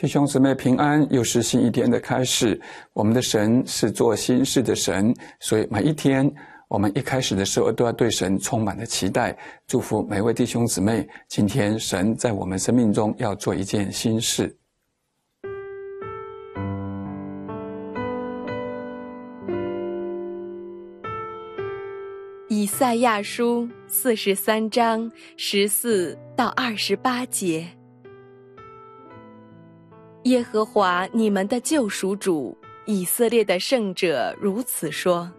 弟兄姊妹平安，又是新一天的开始。我们的神是做新事的神，所以每一天我们一开始的时候都要对神充满了期待。祝福每位弟兄姊妹，今天神在我们生命中要做一件新事。以赛亚书四十三章十四到二十八节。耶和华你们的救赎主以色列的圣者如此说：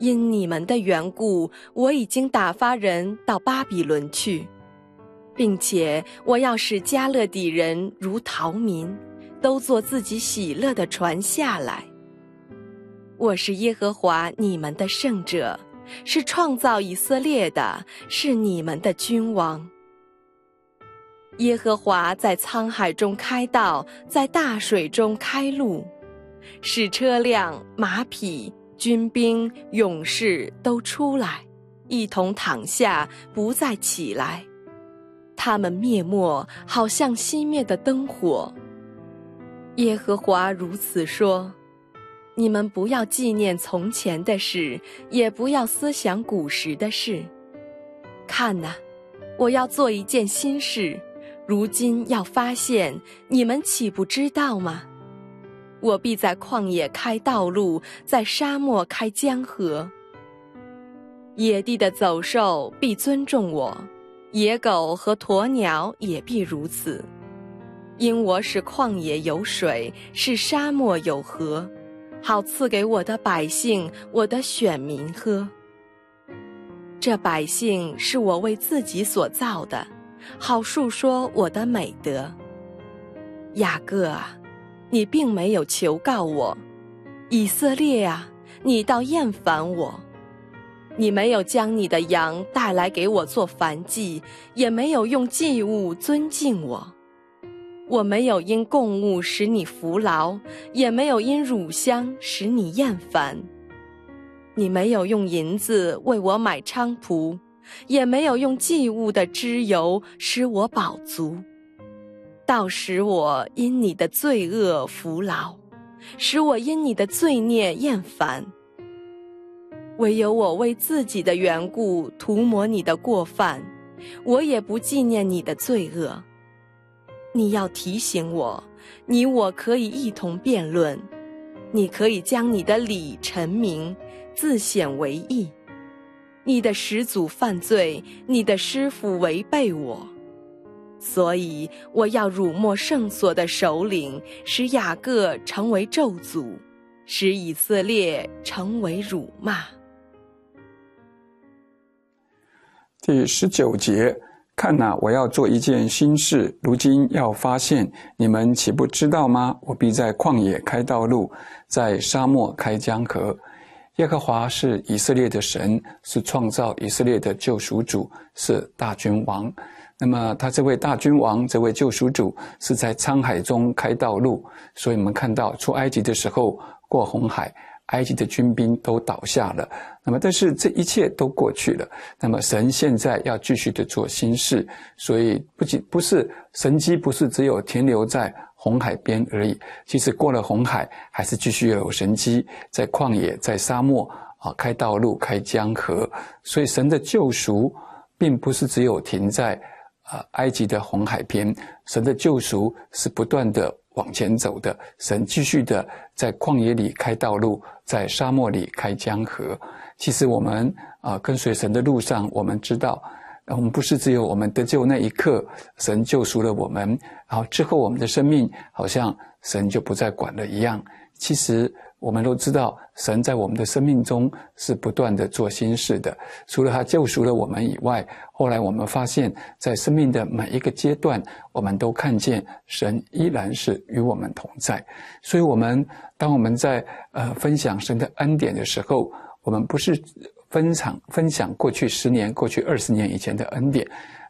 因你们的缘故，我已经打发人到巴比伦去，并且我要使加勒底人如逃民，都坐自己喜乐的船下来。我是耶和华你们的圣者，是创造以色列的，是你们的君王。耶和华在沧海中开道，在大水中开路，使车辆、马匹、军兵、勇士都出来，一同躺下，不再起来。他们灭没，好像熄灭的灯火。耶和华如此说：你们不要纪念从前的事，也不要思想古时的事。看哪，我要做一件新事。如今要发现，你们岂不知道吗？我必在旷野开道路，在沙漠开江河。野地的走兽必尊重我，野狗和鸵鸟也必如此，因我使旷野有水，使沙漠有河，好赐给我的百姓、我的选民喝。这百姓是我为自己所造的。好述说我的美德，雅各啊，你并没有求告我；以色列啊，你倒厌烦我。你没有将你的羊带来给我做燔祭，也没有用祭物尊敬我。我没有因供物使你服劳，也没有因乳香使你厌烦。你没有用银子为我买菖蒲。也没有用祭物的脂油使我饱足，倒使我因你的罪恶服劳，使我因你的罪孽厌烦。唯有我为自己的缘故涂抹你的过犯，我也不纪念你的罪恶。你要提醒我，你我可以一同辩论，你可以将你的理陈明，自显为义。你的始祖犯罪，你的师傅违背我，所以我要辱没圣所的首领，使雅各成为咒诅，使以色列成为辱骂。第十九节，看呐，我要做一件新事，如今要发现，你们岂不知道吗？我必在旷野开道路，在沙漠开江河。耶和华是以色列的神，是创造以色列的救赎主，是大君王。那么他这位大君王，这位救赎主是在沧海中开道路。所以我们看到出埃及的时候过红海，埃及的军兵都倒下了。那么但是这一切都过去了。那么神现在要继续的做新事，所以不仅不是神机，不是只有停留在。红海边而已，其实过了红海，还是继续有神机在旷野、在沙漠啊开道路、开江河。所以神的救赎，并不是只有停在啊埃及的红海边，神的救赎是不断的往前走的。神继续的在旷野里开道路，在沙漠里开江河。其实我们啊跟随神的路上，我们知道。我们不是只有我们得救那一刻，神救赎了我们，然后之后我们的生命好像神就不再管了一样。其实我们都知道，神在我们的生命中是不断的做新事的。除了他救赎了我们以外，后来我们发现，在生命的每一个阶段，我们都看见神依然是与我们同在。所以，我们当我们在呃分享神的恩典的时候，我们不是。分享分享过去十年、过去二十年以前的恩典，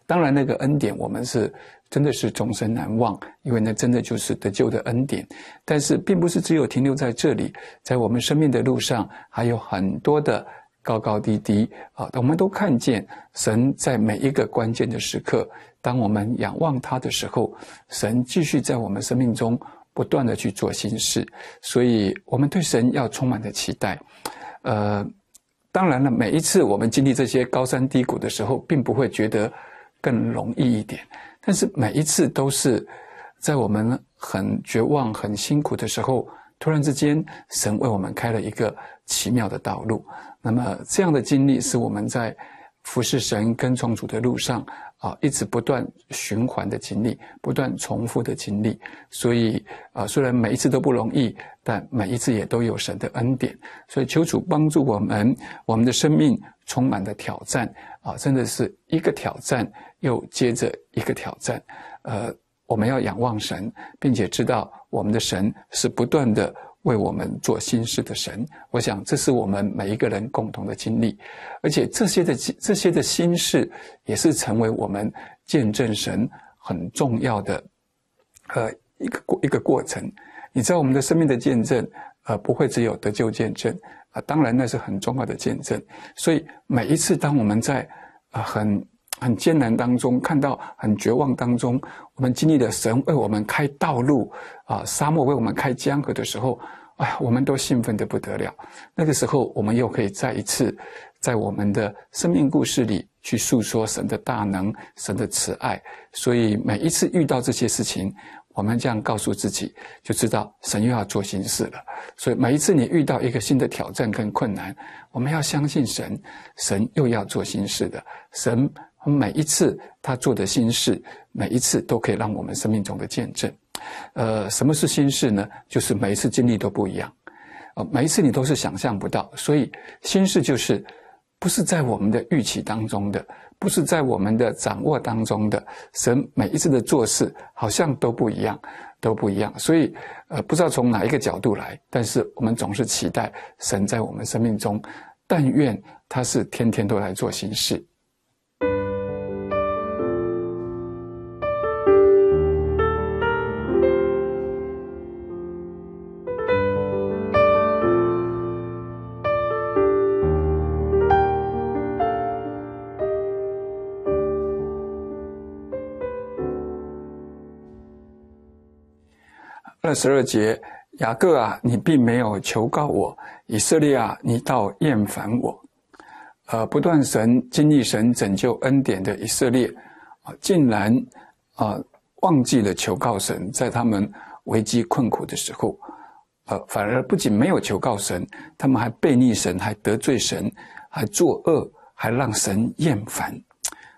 当然那个恩典我们是真的是终身难忘，因为那真的就是得救的恩典。但是并不是只有停留在这里，在我们生命的路上还有很多的高高低低啊，我们都看见神在每一个关键的时刻当我们仰望他的时候，神继续在我们生命中不断的去做新事，所以我们对神要充满的期待。呃，当然了，每一次我们经历这些高山低谷的时候，并不会觉得更容易一点，但是每一次都是在我们很绝望、很辛苦的时候，突然之间，神为我们开了一个奇妙的道路。那么这样的经历是我们在服侍神、跟从主的路上。啊，一直不断循环的经历，不断重复的经历，所以啊，虽然每一次都不容易，但每一次也都有神的恩典。所以求主帮助我们，我们的生命充满了挑战啊，真的是一个挑战又接着一个挑战。呃，我们要仰望神，并且知道我们的神是不断的。为我们做新事的神，我想这是我们每一个人共同的经历，而且这些的这些的心事，也是成为我们见证神很重要的，呃一个过一个过程。你知道我们的生命的见证，呃不会只有得救见证啊，当然那是很重要的见证。所以每一次当我们在啊很很艰难当中，看到很绝望当中，我们经历了神为我们开道路啊，沙漠为我们开江河的时候。哎呀，我们都兴奋的不得了。那个时候，我们又可以再一次，在我们的生命故事里去诉说神的大能、神的慈爱。所以每一次遇到这些事情，我们这样告诉自己，就知道神又要做新事了。所以每一次你遇到一个新的挑战跟困难，我们要相信神，神又要做新事的。神每一次他做的新事，每一次都可以让我们生命中的见证。呃，什么是心事呢？就是每一次经历都不一样，呃，每一次你都是想象不到，所以心事就是不是在我们的预期当中的，不是在我们的掌握当中的。神每一次的做事好像都不一样，都不一样。所以，呃，不知道从哪一个角度来，但是我们总是期待神在我们生命中，但愿他是天天都来做心事。二十二节，雅各啊，你并没有求告我；以色列啊，你倒厌烦我。呃，不断神经历神拯救恩典的以色列啊，竟然啊忘记了求告神，在他们危机困苦的时候，呃，反而不仅没有求告神，他们还背逆神，还得罪神，还作恶，还让神厌烦。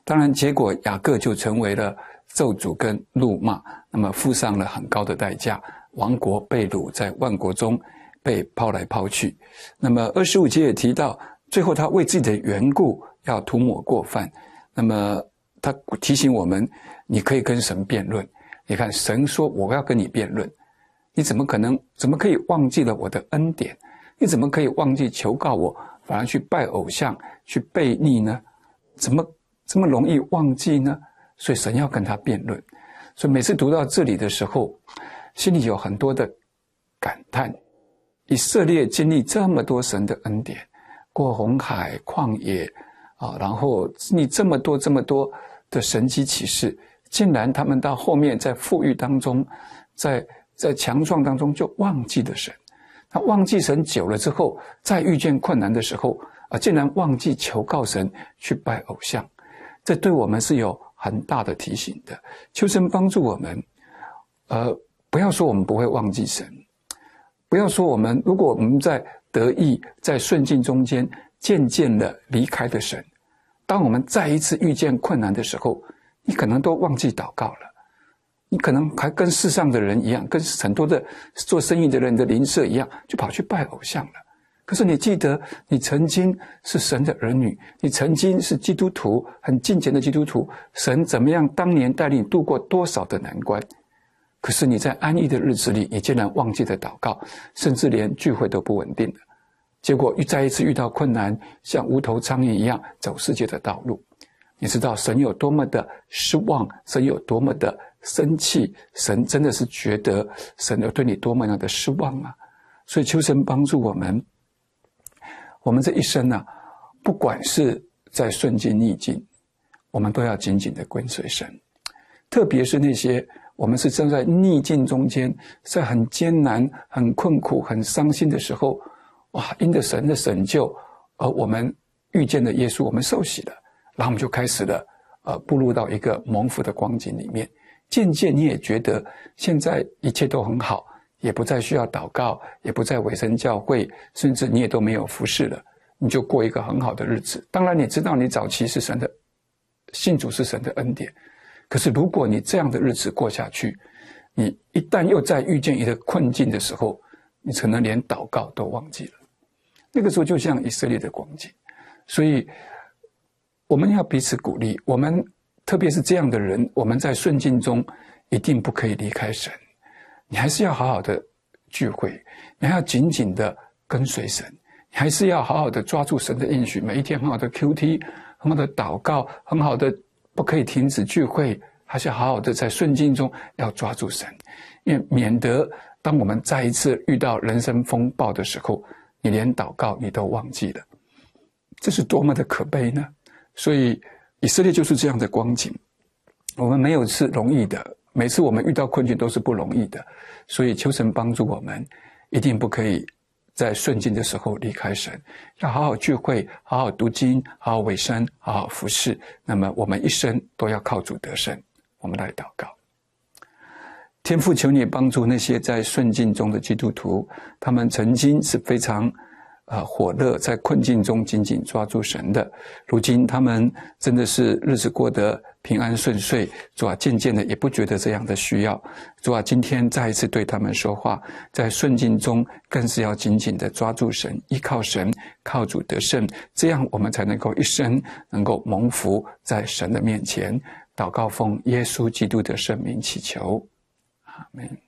当然，结果雅各就成为了咒诅跟怒骂，那么付上了很高的代价。王国被掳，在万国中被抛来抛去。那么二十五节也提到，最后他为自己的缘故要涂抹过犯。那么他提醒我们：你可以跟神辩论。你看，神说我要跟你辩论，你怎么可能？怎么可以忘记了我的恩典？你怎么可以忘记求告我，反而去拜偶像、去悖逆呢？怎么这么容易忘记呢？所以神要跟他辩论。所以每次读到这里的时候，心里有很多的感叹，以色列经历这么多神的恩典，过红海旷野啊，然后经历这么多这么多的神迹启示，竟然他们到后面在富裕当中，在在强壮当中就忘记了神。他忘记神久了之后，再遇见困难的时候啊，竟然忘记求告神去拜偶像，这对我们是有很大的提醒的。求神帮助我们，呃。不要说我们不会忘记神，不要说我们如果我们在得意、在顺境中间渐渐的离开的神，当我们再一次遇见困难的时候，你可能都忘记祷告了，你可能还跟世上的人一样，跟很多的做生意的人的邻舍一样，就跑去拜偶像了。可是你记得，你曾经是神的儿女，你曾经是基督徒，很敬虔的基督徒，神怎么样当年带领度过多少的难关？可是你在安逸的日子里，你竟然忘记了祷告，甚至连聚会都不稳定了。结果又再一次遇到困难，像无头苍蝇一样走世界的道路。你知道神有多么的失望，神有多么的生气，神真的是觉得神有对你多么样的失望啊！所以求神帮助我们，我们这一生呢，不管是在顺境逆境，我们都要紧紧的跟随神。特别是那些我们是正在逆境中间，在很艰难、很困苦、很伤心的时候，哇！因着神的拯救，而我们遇见了耶稣，我们受洗了，然后我们就开始了，呃，步入到一个蒙福的光景里面。渐渐你也觉得现在一切都很好，也不再需要祷告，也不再委身教会，甚至你也都没有服侍了，你就过一个很好的日子。当然，你知道你早期是神的信主是神的恩典。可是，如果你这样的日子过下去，你一旦又在遇见一个困境的时候，你可能连祷告都忘记了。那个时候，就像以色列的光景。所以，我们要彼此鼓励。我们特别是这样的人，我们在顺境中一定不可以离开神。你还是要好好的聚会，你还要紧紧的跟随神，你还是要好好的抓住神的应许，每一天很好的 Q T，很好的祷告，很好的。不可以停止聚会，还是好好的在顺境中要抓住神，因为免得当我们再一次遇到人生风暴的时候，你连祷告你都忘记了，这是多么的可悲呢？所以以色列就是这样的光景，我们没有是容易的，每次我们遇到困境都是不容易的，所以求神帮助我们，一定不可以。在顺境的时候离开神，要好好聚会，好好读经，好好委身，好好服侍。那么我们一生都要靠主得胜。我们来祷告，天父，求你帮助那些在顺境中的基督徒，他们曾经是非常。啊，火热在困境中紧紧抓住神的，如今他们真的是日子过得平安顺遂，主啊，渐渐的也不觉得这样的需要，主啊，今天再一次对他们说话，在顺境中更是要紧紧的抓住神，依靠神，靠主得胜，这样我们才能够一生能够蒙福在神的面前。祷告奉耶稣基督的圣名祈求，阿门。